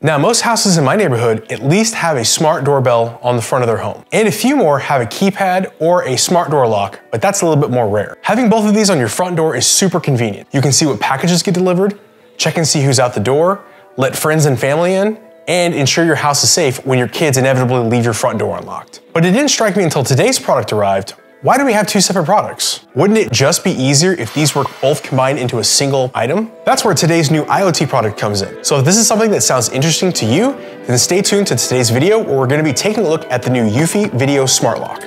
Now, most houses in my neighborhood at least have a smart doorbell on the front of their home. And a few more have a keypad or a smart door lock, but that's a little bit more rare. Having both of these on your front door is super convenient. You can see what packages get delivered, check and see who's out the door, let friends and family in, and ensure your house is safe when your kids inevitably leave your front door unlocked. But it didn't strike me until today's product arrived why do we have two separate products? Wouldn't it just be easier if these were both combined into a single item? That's where today's new IoT product comes in. So if this is something that sounds interesting to you, then stay tuned to today's video where we're gonna be taking a look at the new Eufy Video Smart Lock.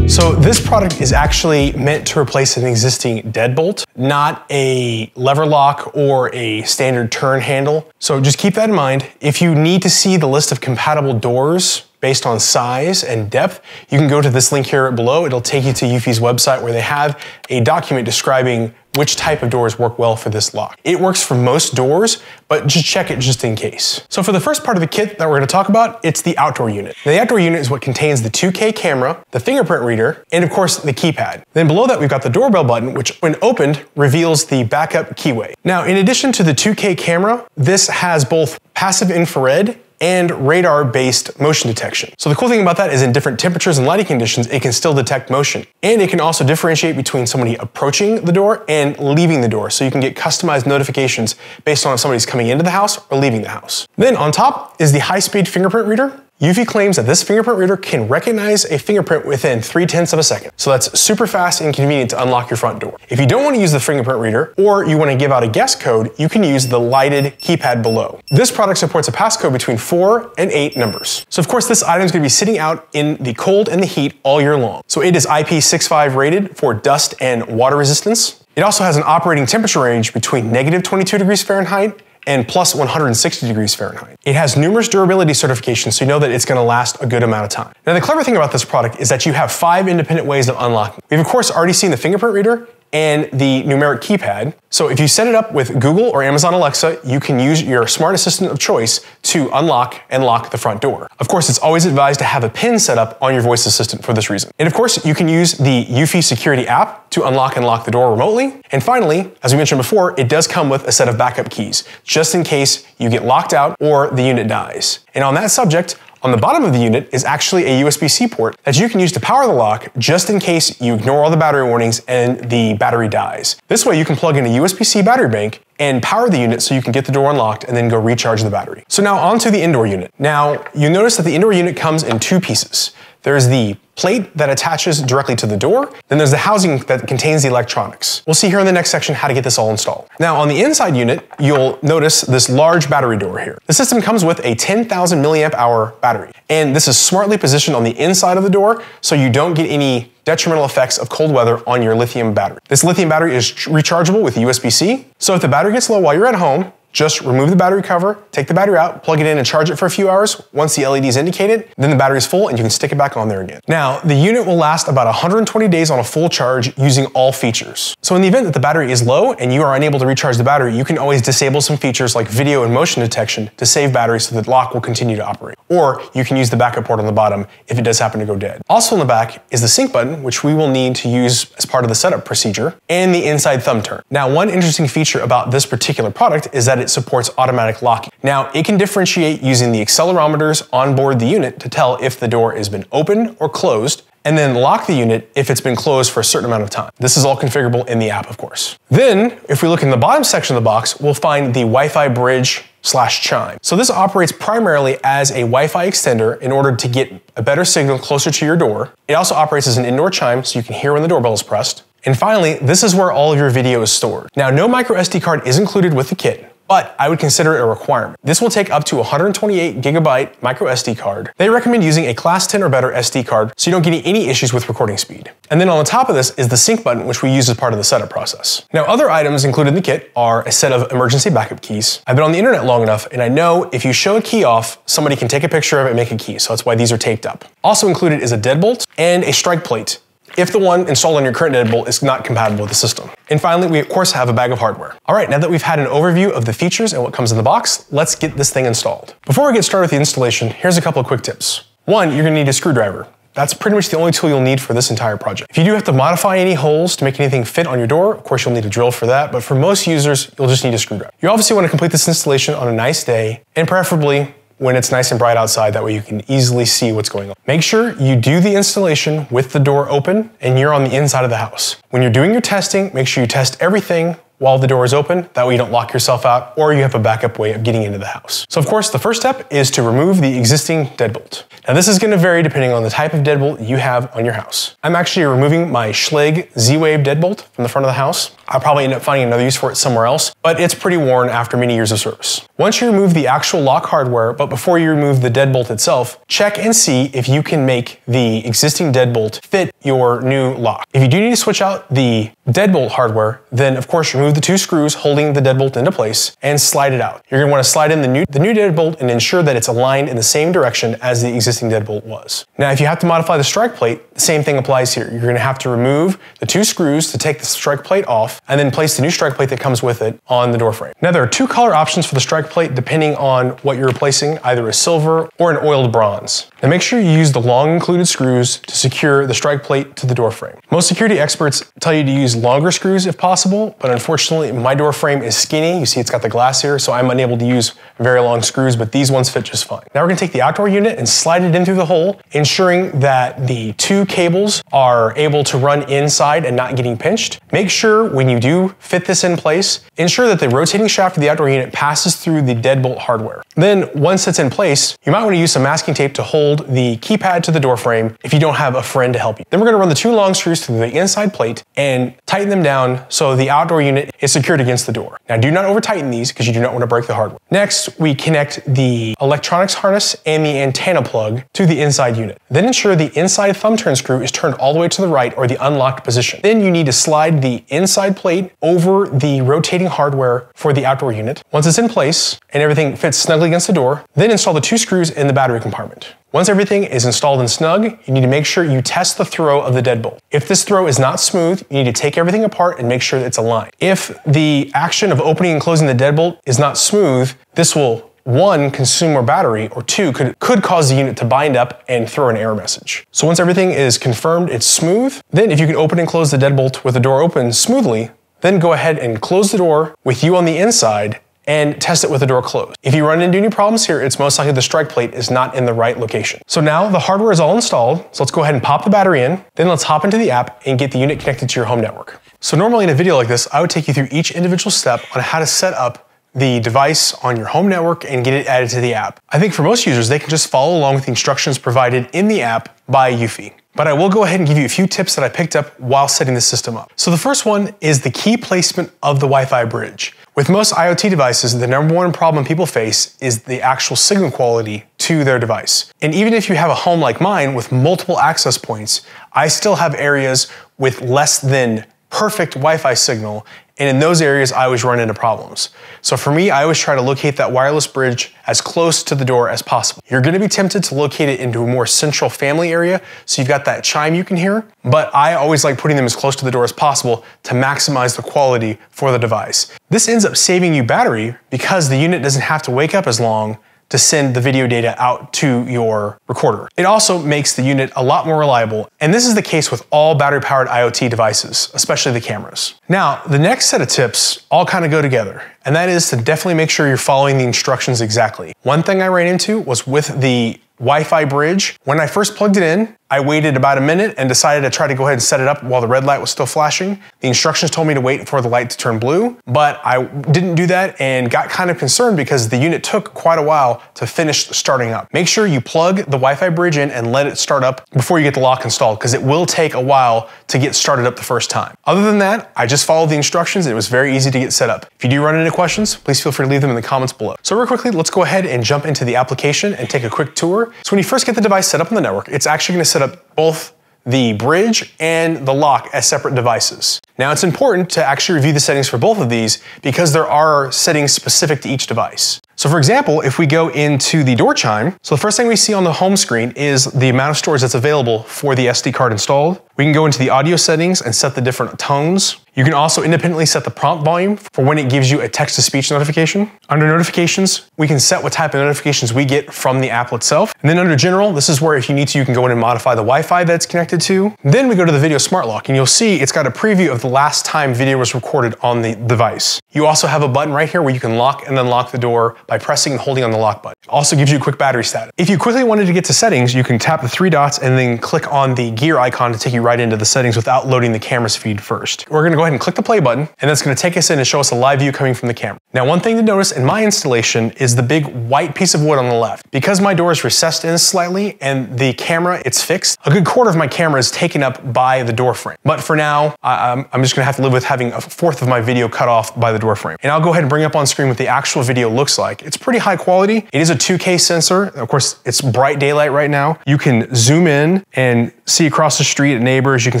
So this product is actually meant to replace an existing deadbolt, not a lever lock or a standard turn handle. So just keep that in mind. If you need to see the list of compatible doors based on size and depth, you can go to this link here below. It'll take you to Eufy's website where they have a document describing which type of doors work well for this lock. It works for most doors, but just check it just in case. So for the first part of the kit that we're gonna talk about, it's the outdoor unit. Now, the outdoor unit is what contains the 2K camera, the fingerprint reader, and of course the keypad. Then below that, we've got the doorbell button, which when opened, reveals the backup keyway. Now, in addition to the 2K camera, this has both passive infrared and radar-based motion detection. So the cool thing about that is in different temperatures and lighting conditions, it can still detect motion. And it can also differentiate between somebody approaching the door and leaving the door. So you can get customized notifications based on if somebody's coming into the house or leaving the house. Then on top is the high-speed fingerprint reader. Eufy claims that this fingerprint reader can recognize a fingerprint within 3 tenths of a second. So that's super fast and convenient to unlock your front door. If you don't want to use the fingerprint reader, or you want to give out a guest code, you can use the lighted keypad below. This product supports a passcode between 4 and 8 numbers. So of course this item is going to be sitting out in the cold and the heat all year long. So it is IP65 rated for dust and water resistance. It also has an operating temperature range between negative 22 degrees Fahrenheit and plus 160 degrees Fahrenheit. It has numerous durability certifications, so you know that it's gonna last a good amount of time. Now, the clever thing about this product is that you have five independent ways of unlocking. We've of course already seen the fingerprint reader, and the numeric keypad. So if you set it up with Google or Amazon Alexa, you can use your smart assistant of choice to unlock and lock the front door. Of course, it's always advised to have a pin set up on your voice assistant for this reason. And of course, you can use the Eufy security app to unlock and lock the door remotely. And finally, as we mentioned before, it does come with a set of backup keys, just in case you get locked out or the unit dies. And on that subject, on the bottom of the unit is actually a USB-C port that you can use to power the lock just in case you ignore all the battery warnings and the battery dies. This way you can plug in a USB-C battery bank and power the unit so you can get the door unlocked and then go recharge the battery. So now onto the indoor unit. Now you notice that the indoor unit comes in two pieces. There's the plate that attaches directly to the door. Then there's the housing that contains the electronics. We'll see here in the next section how to get this all installed. Now on the inside unit, you'll notice this large battery door here. The system comes with a 10,000 milliamp hour battery. And this is smartly positioned on the inside of the door so you don't get any detrimental effects of cold weather on your lithium battery. This lithium battery is rechargeable with USB-C. So if the battery gets low while you're at home, just remove the battery cover, take the battery out, plug it in and charge it for a few hours. Once the LED is indicated, then the battery is full and you can stick it back on there again. Now, the unit will last about 120 days on a full charge using all features. So in the event that the battery is low and you are unable to recharge the battery, you can always disable some features like video and motion detection to save battery so that lock will continue to operate. Or you can use the backup port on the bottom if it does happen to go dead. Also in the back is the sync button, which we will need to use as part of the setup procedure, and the inside thumb turn. Now, one interesting feature about this particular product is that it supports automatic locking. Now, it can differentiate using the accelerometers on board the unit to tell if the door has been opened or closed, and then lock the unit if it's been closed for a certain amount of time. This is all configurable in the app, of course. Then, if we look in the bottom section of the box, we'll find the Wi-Fi bridge slash chime. So this operates primarily as a Wi-Fi extender in order to get a better signal closer to your door. It also operates as an indoor chime so you can hear when the doorbell is pressed. And finally, this is where all of your video is stored. Now, no micro SD card is included with the kit, but I would consider it a requirement. This will take up to 128 gigabyte micro SD card. They recommend using a class 10 or better SD card so you don't get any issues with recording speed. And then on the top of this is the sync button, which we use as part of the setup process. Now, other items included in the kit are a set of emergency backup keys. I've been on the internet long enough, and I know if you show a key off, somebody can take a picture of it and make a key, so that's why these are taped up. Also included is a deadbolt and a strike plate if the one installed on your current deadbolt is not compatible with the system. And finally, we of course have a bag of hardware. All right, now that we've had an overview of the features and what comes in the box, let's get this thing installed. Before we get started with the installation, here's a couple of quick tips. One, you're gonna need a screwdriver. That's pretty much the only tool you'll need for this entire project. If you do have to modify any holes to make anything fit on your door, of course you'll need a drill for that, but for most users, you'll just need a screwdriver. You obviously want to complete this installation on a nice day, and preferably when it's nice and bright outside, that way you can easily see what's going on. Make sure you do the installation with the door open and you're on the inside of the house. When you're doing your testing, make sure you test everything while the door is open. That way you don't lock yourself out or you have a backup way of getting into the house. So of course, the first step is to remove the existing deadbolt. Now this is gonna vary depending on the type of deadbolt you have on your house. I'm actually removing my Schlage Z-Wave deadbolt from the front of the house. I'll probably end up finding another use for it somewhere else, but it's pretty worn after many years of service. Once you remove the actual lock hardware, but before you remove the deadbolt itself, check and see if you can make the existing deadbolt fit your new lock. If you do need to switch out the deadbolt hardware, then of course remove the two screws holding the deadbolt into place and slide it out. You're gonna wanna slide in the new, the new deadbolt and ensure that it's aligned in the same direction as the existing deadbolt was. Now, if you have to modify the strike plate, the same thing applies here. You're gonna have to remove the two screws to take the strike plate off and then place the new strike plate that comes with it on the door frame. Now, there are two color options for the strike plate depending on what you're replacing, either a silver or an oiled bronze. Now make sure you use the long included screws to secure the strike plate to the door frame. Most security experts tell you to use longer screws if possible, but unfortunately my door frame is skinny. You see it's got the glass here, so I'm unable to use very long screws, but these ones fit just fine. Now we're gonna take the outdoor unit and slide it in through the hole, ensuring that the two cables are able to run inside and not getting pinched. Make sure when you do fit this in place, ensure that the rotating shaft of the outdoor unit passes through the deadbolt hardware. Then once it's in place, you might wanna use some masking tape to hold the keypad to the door frame if you don't have a friend to help you. Then we're gonna run the two long screws through the inside plate and tighten them down so the outdoor unit is secured against the door. Now do not over tighten these because you do not wanna break the hardware. Next, we connect the electronics harness and the antenna plug to the inside unit. Then ensure the inside thumb turn screw is turned all the way to the right or the unlocked position. Then you need to slide the inside plate over the rotating hardware for the outdoor unit. Once it's in place and everything fits snugly against the door, then install the two screws in the battery compartment. Once everything is installed and snug, you need to make sure you test the throw of the deadbolt. If this throw is not smooth, you need to take everything apart and make sure that it's aligned. If the action of opening and closing the deadbolt is not smooth, this will one, consume more battery, or two, could, could cause the unit to bind up and throw an error message. So once everything is confirmed it's smooth, then if you can open and close the deadbolt with the door open smoothly, then go ahead and close the door with you on the inside and test it with the door closed. If you run into any problems here, it's most likely the strike plate is not in the right location. So now the hardware is all installed, so let's go ahead and pop the battery in, then let's hop into the app and get the unit connected to your home network. So normally in a video like this, I would take you through each individual step on how to set up the device on your home network and get it added to the app. I think for most users, they can just follow along with the instructions provided in the app by Eufy. But I will go ahead and give you a few tips that I picked up while setting the system up. So the first one is the key placement of the Wi-Fi bridge. With most IoT devices, the number one problem people face is the actual signal quality to their device. And even if you have a home like mine with multiple access points, I still have areas with less than perfect Wi-Fi signal and in those areas, I always run into problems. So for me, I always try to locate that wireless bridge as close to the door as possible. You're gonna be tempted to locate it into a more central family area, so you've got that chime you can hear, but I always like putting them as close to the door as possible to maximize the quality for the device. This ends up saving you battery because the unit doesn't have to wake up as long to send the video data out to your recorder. It also makes the unit a lot more reliable, and this is the case with all battery-powered IoT devices, especially the cameras. Now, the next set of tips all kind of go together, and that is to definitely make sure you're following the instructions exactly. One thing I ran into was with the Wi-Fi bridge. When I first plugged it in, I waited about a minute and decided to try to go ahead and set it up while the red light was still flashing. The instructions told me to wait for the light to turn blue, but I didn't do that and got kind of concerned because the unit took quite a while to finish starting up. Make sure you plug the Wi-Fi bridge in and let it start up before you get the lock installed because it will take a while to get started up the first time. Other than that, I just followed the instructions and it was very easy to get set up. If you do run into questions, please feel free to leave them in the comments below. So real quickly, let's go ahead and jump into the application and take a quick tour. So when you first get the device set up on the network, it's actually gonna set up both the bridge and the lock as separate devices. Now it's important to actually review the settings for both of these because there are settings specific to each device. So for example, if we go into the door chime, so the first thing we see on the home screen is the amount of storage that's available for the SD card installed. We can go into the audio settings and set the different tones. You can also independently set the prompt volume for when it gives you a text-to-speech notification. Under notifications, we can set what type of notifications we get from the app itself. And then under general, this is where if you need to, you can go in and modify the Wi-Fi that's connected to. Then we go to the video smart lock and you'll see it's got a preview of the last time video was recorded on the device. You also have a button right here where you can lock and unlock the door by pressing and holding on the lock button. It also gives you a quick battery status. If you quickly wanted to get to settings, you can tap the three dots and then click on the gear icon to take you right into the settings without loading the camera's feed first. We're gonna go ahead and click the play button, and that's gonna take us in and show us a live view coming from the camera. Now, one thing to notice in my installation is the big white piece of wood on the left. Because my door is recessed in slightly and the camera, it's fixed, a good quarter of my camera is taken up by the door frame. But for now, I'm just gonna have to live with having a fourth of my video cut off by the door frame. And I'll go ahead and bring up on screen what the actual video looks like. It's pretty high quality. It is a 2K sensor. Of course, it's bright daylight right now. You can zoom in and see across the street at neighbors. You can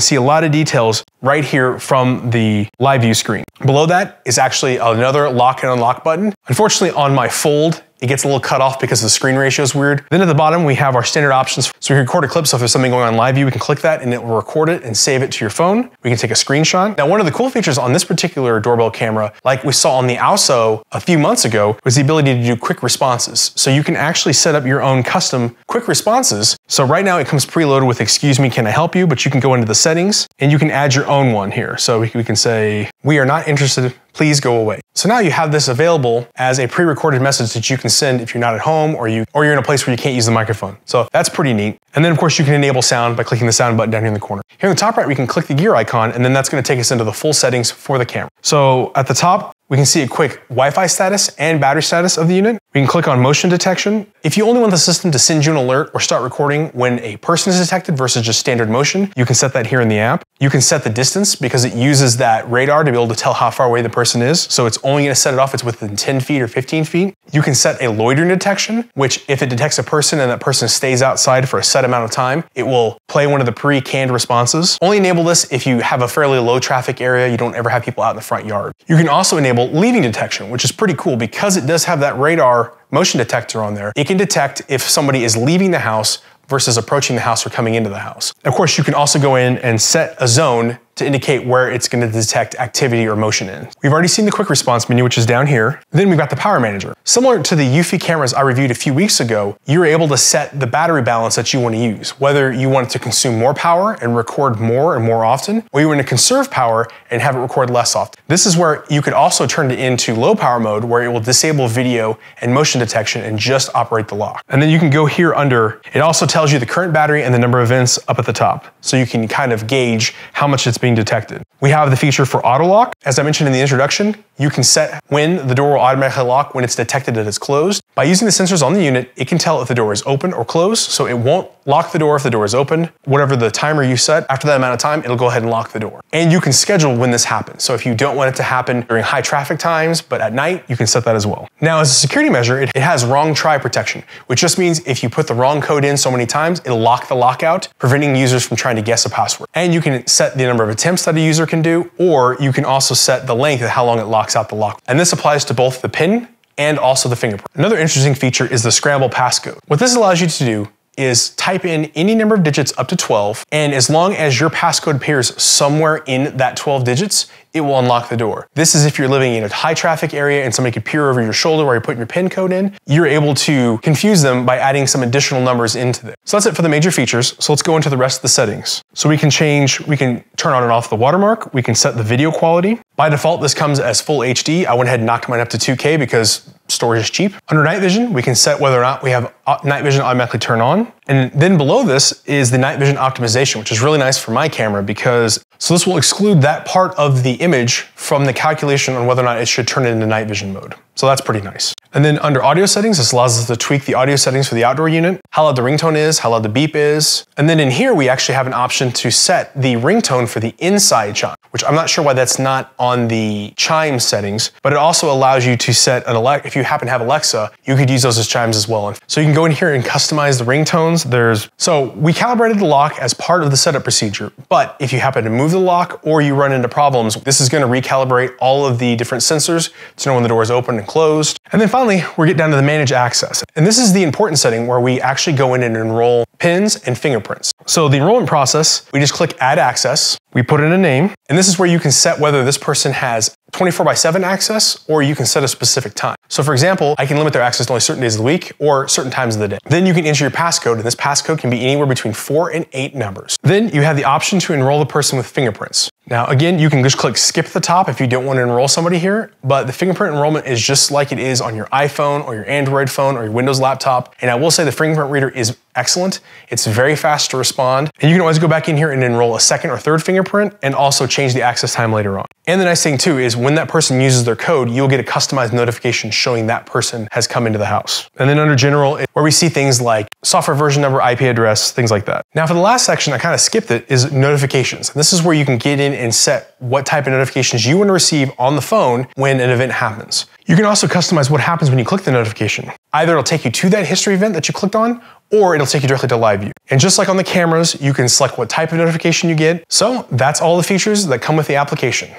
see a lot of details right here from the live view screen. Below that is actually another lock and unlock button. Unfortunately, on my fold, it gets a little cut off because the screen ratio is weird. Then at the bottom, we have our standard options. So we record a clip. So if there's something going on live view, we can click that and it will record it and save it to your phone. We can take a screenshot. Now, one of the cool features on this particular doorbell camera, like we saw on the Aosu a few months ago, was the ability to do quick responses. So you can actually set up your own custom quick responses. So right now it comes preloaded with, excuse me, can I help you? But you can go into the settings and you can add your own one here. So we can say, we are not interested please go away. So now you have this available as a pre-recorded message that you can send if you're not at home or you or you're in a place where you can't use the microphone. So that's pretty neat. And then of course you can enable sound by clicking the sound button down here in the corner. Here in the top right, we can click the gear icon and then that's gonna take us into the full settings for the camera. So at the top, we can see a quick Wi-Fi status and battery status of the unit. We can click on motion detection. If you only want the system to send you an alert or start recording when a person is detected versus just standard motion, you can set that here in the app. You can set the distance because it uses that radar to be able to tell how far away the person is. So it's only gonna set it off it's within 10 feet or 15 feet. You can set a loitering detection, which if it detects a person and that person stays outside for a set amount of time, it will play one of the pre-canned responses. Only enable this if you have a fairly low traffic area, you don't ever have people out in the front yard. You can also enable leaving detection, which is pretty cool because it does have that radar motion detector on there. It can detect if somebody is leaving the house versus approaching the house or coming into the house. Of course, you can also go in and set a zone to indicate where it's going to detect activity or motion in. We've already seen the quick response menu, which is down here. Then we've got the power manager. Similar to the Eufy cameras I reviewed a few weeks ago, you're able to set the battery balance that you want to use, whether you want it to consume more power and record more and more often, or you want to conserve power and have it record less often. This is where you could also turn it into low power mode, where it will disable video and motion detection and just operate the lock. And then you can go here under, it also tells you the current battery and the number of events up at the top. So you can kind of gauge how much it's being detected. We have the feature for auto lock. As I mentioned in the introduction, you can set when the door will automatically lock when it's detected that it's closed. By using the sensors on the unit, it can tell if the door is open or closed, so it won't lock the door if the door is open. Whatever the timer you set, after that amount of time, it'll go ahead and lock the door. And you can schedule when this happens. So if you don't want it to happen during high traffic times, but at night, you can set that as well. Now, as a security measure, it, it has wrong try protection, which just means if you put the wrong code in so many times, it'll lock the lockout, preventing users from trying to guess a password. And you can set the number of attempts that a user can do, or you can also set the length of how long it locks out the lock. And this applies to both the PIN and also the fingerprint. Another interesting feature is the scramble passcode. What this allows you to do is type in any number of digits up to 12, and as long as your passcode appears somewhere in that 12 digits, it will unlock the door. This is if you're living in a high traffic area and somebody could peer over your shoulder while you're putting your PIN code in, you're able to confuse them by adding some additional numbers into them. So that's it for the major features. So let's go into the rest of the settings. So we can change, we can turn on and off the watermark. We can set the video quality. By default, this comes as full HD. I went ahead and knocked mine up to 2K because storage is cheap. Under night vision, we can set whether or not we have uh, night vision automatically turn on. And then below this is the night vision optimization, which is really nice for my camera because, so this will exclude that part of the image from the calculation on whether or not it should turn it into night vision mode. So that's pretty nice. And then under audio settings, this allows us to tweak the audio settings for the outdoor unit, how loud the ringtone is, how loud the beep is. And then in here, we actually have an option to set the ringtone for the inside chime, which I'm not sure why that's not on the chime settings, but it also allows you to set an Alexa, if you happen to have Alexa, you could use those as chimes as well. So you can go in here and customize the ringtones. There's, so we calibrated the lock as part of the setup procedure, but if you happen to move the lock or you run into problems, this is gonna recalibrate all of the different sensors to know when the door is open and closed. And then finally, finally, we're get down to the manage access. And this is the important setting where we actually go in and enroll pins and fingerprints. So the enrollment process, we just click add access, we put in a name, and this is where you can set whether this person has 24 by 7 access, or you can set a specific time. So for example, I can limit their access to only certain days of the week or certain times of the day. Then you can enter your passcode, and this passcode can be anywhere between four and eight numbers. Then you have the option to enroll the person with fingerprints. Now, again, you can just click skip the top if you don't want to enroll somebody here, but the fingerprint enrollment is just like it is on your iPhone or your Android phone or your Windows laptop. And I will say the fingerprint reader is excellent. It's very fast to respond. And you can always go back in here and enroll a second or third fingerprint and also change the access time later on. And the nice thing too is when that person uses their code, you'll get a customized notification showing that person has come into the house. And then under general, where we see things like software version number, IP address, things like that. Now for the last section, I kind of skipped it, is notifications. And this is where you can get in and set what type of notifications you want to receive on the phone when an event happens. You can also customize what happens when you click the notification. Either it'll take you to that history event that you clicked on, or it'll take you directly to live view. And just like on the cameras, you can select what type of notification you get. So that's all the features that come with the application.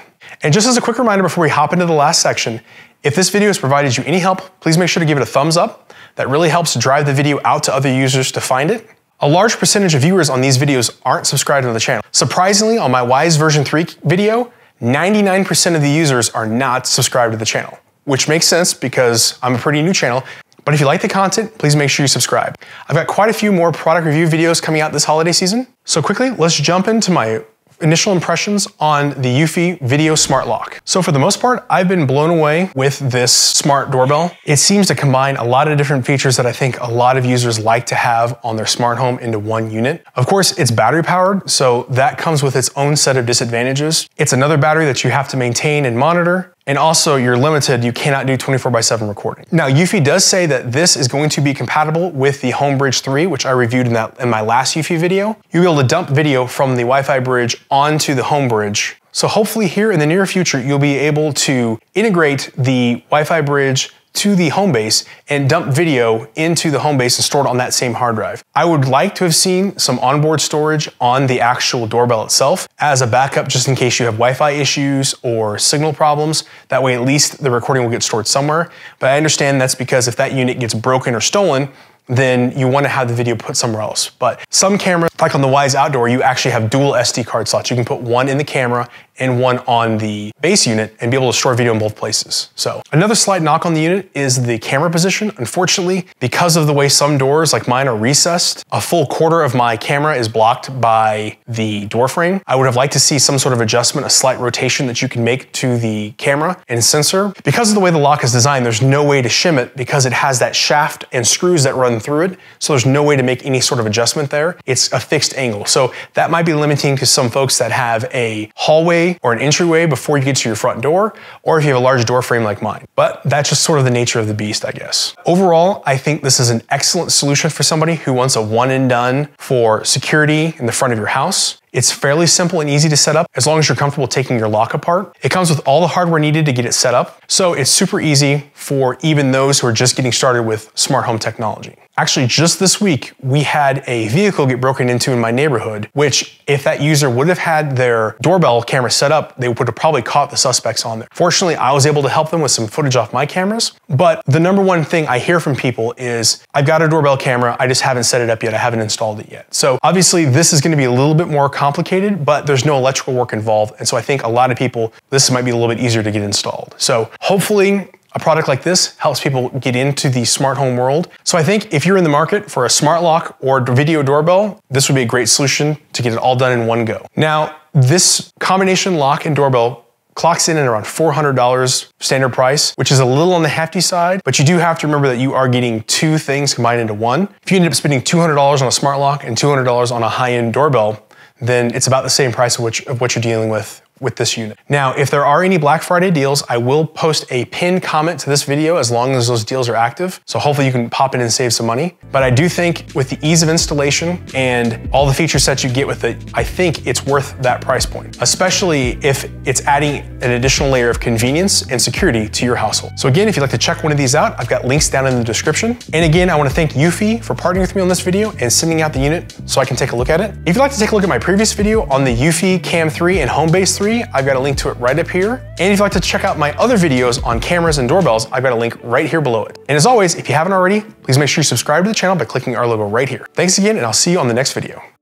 And just as a quick reminder before we hop into the last section, if this video has provided you any help, please make sure to give it a thumbs up. That really helps drive the video out to other users to find it. A large percentage of viewers on these videos aren't subscribed to the channel. Surprisingly, on my Wyze version 3 video, 99% of the users are not subscribed to the channel, which makes sense because I'm a pretty new channel. But if you like the content, please make sure you subscribe. I've got quite a few more product review videos coming out this holiday season. So quickly, let's jump into my initial impressions on the Eufy Video Smart Lock. So for the most part, I've been blown away with this smart doorbell. It seems to combine a lot of different features that I think a lot of users like to have on their smart home into one unit. Of course, it's battery powered, so that comes with its own set of disadvantages. It's another battery that you have to maintain and monitor. And also you're limited, you cannot do 24 by 7 recording. Now Eufy does say that this is going to be compatible with the Homebridge 3, which I reviewed in, that, in my last Eufy video. You'll be able to dump video from the Wi-Fi bridge onto the Homebridge. So hopefully here in the near future, you'll be able to integrate the Wi-Fi bridge to the home base and dump video into the home base and store it on that same hard drive. I would like to have seen some onboard storage on the actual doorbell itself as a backup just in case you have Wi-Fi issues or signal problems. That way at least the recording will get stored somewhere. But I understand that's because if that unit gets broken or stolen, then you want to have the video put somewhere else. But some cameras, like on the Wyze Outdoor, you actually have dual SD card slots. You can put one in the camera and one on the base unit and be able to store video in both places. So another slight knock on the unit is the camera position. Unfortunately, because of the way some doors like mine are recessed, a full quarter of my camera is blocked by the door frame. I would have liked to see some sort of adjustment, a slight rotation that you can make to the camera and sensor. Because of the way the lock is designed, there's no way to shim it because it has that shaft and screws that run through it. So there's no way to make any sort of adjustment there. It's a fixed angle. So that might be limiting to some folks that have a hallway or an entryway before you get to your front door, or if you have a large door frame like mine. But that's just sort of the nature of the beast, I guess. Overall, I think this is an excellent solution for somebody who wants a one and done for security in the front of your house. It's fairly simple and easy to set up as long as you're comfortable taking your lock apart. It comes with all the hardware needed to get it set up, so it's super easy for even those who are just getting started with smart home technology. Actually, just this week, we had a vehicle get broken into in my neighborhood, which if that user would have had their doorbell camera set up, they would have probably caught the suspects on there. Fortunately, I was able to help them with some footage off my cameras. But the number one thing I hear from people is, I've got a doorbell camera, I just haven't set it up yet, I haven't installed it yet. So obviously this is gonna be a little bit more complicated, but there's no electrical work involved. And so I think a lot of people, this might be a little bit easier to get installed. So hopefully a product like this helps people get into the smart home world. So I think if you're in the market for a smart lock or video doorbell, this would be a great solution to get it all done in one go. Now, this combination lock and doorbell clocks in at around $400 standard price, which is a little on the hefty side, but you do have to remember that you are getting two things combined into one. If you end up spending $200 on a smart lock and $200 on a high-end doorbell, then it's about the same price of, what you're dealing with with this unit. Now, if there are any Black Friday deals, I will post a pinned comment to this video as long as those deals are active. So hopefully you can pop in and save some money. But I do think with the ease of installation and all the feature sets you get with it, I think it's worth that price point, especially if it's adding an additional layer of convenience and security to your household. So again, if you'd like to check one of these out, I've got links down in the description. And again, I wanna thank Eufy for partnering with me on this video and sending out the unit so I can take a look at it. If you'd like to take a look at my previous video on the Eufy Cam 3 and Homebase 3, I've got a link to it right up here. And if you'd like to check out my other videos on cameras and doorbells, I've got a link right here below it. And as always, if you haven't already, please make sure you subscribe to the channel by clicking our logo right here. Thanks again, and I'll see you on the next video.